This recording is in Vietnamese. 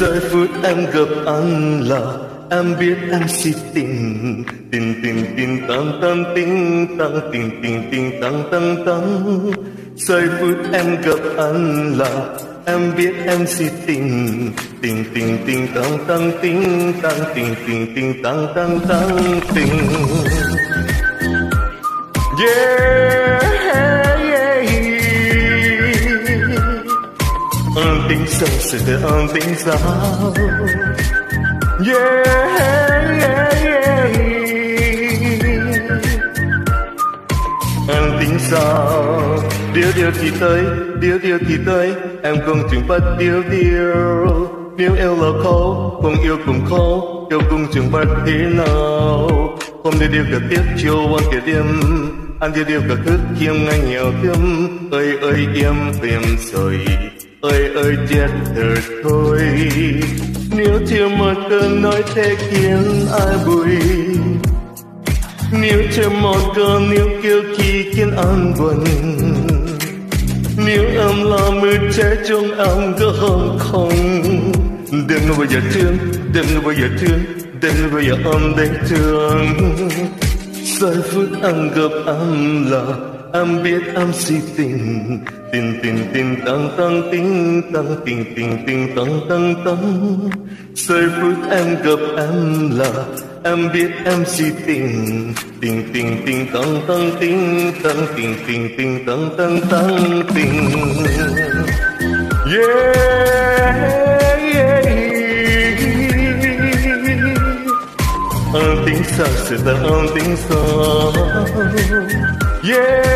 Giây phút em gặp anh là Em biết em si tình. Tình tình tình tăng tăng tình tăng tình tình tình tăng tăng tăng Giây phút em gặp anh là Em biết em si tình. Tình tình tình tăng tăng tình tăng tình tình tình tăng tăng tăng tình Yeah. Un tình sao c'était un tình sao Yeah, yeah, yeah. Anh tính sao Điều điều thì tới Điều điều thì tới. Em không chừng bắt điều điều. Nếu yêu là khó Không yêu cùng khó Yêu cùng chừng bắt thế nào. Hôm nay điều cả tiếc chiều anh kể đêm. Anh điều điều cả thức khiêm ngay nhiều thêm. Ơi ơi em em rồi ơi ơi, chết thật thôi. Nếu chưa một cơn nói thế khiến ai bùi. Nếu chưa một cơn nếu kêu khi khiến anh buồn. Nếu em là mưa trái trong em có không không. Đừng bao giờ thương, đừng bao giờ thương, đừng bao giờ âm đánh thương. Giây phút anh gặp em là em biết em si tình. Tình tình tình tăng tăng tình tăng tình tình tình tăng tăng tăng giây phút em gặp em là em biết em si tình. Tình tình tình tăng tăng tình tăng tình tình tình tăng tăng tăng tình yeah yeah. Un tính sao sẽ ta un tính sao yeah.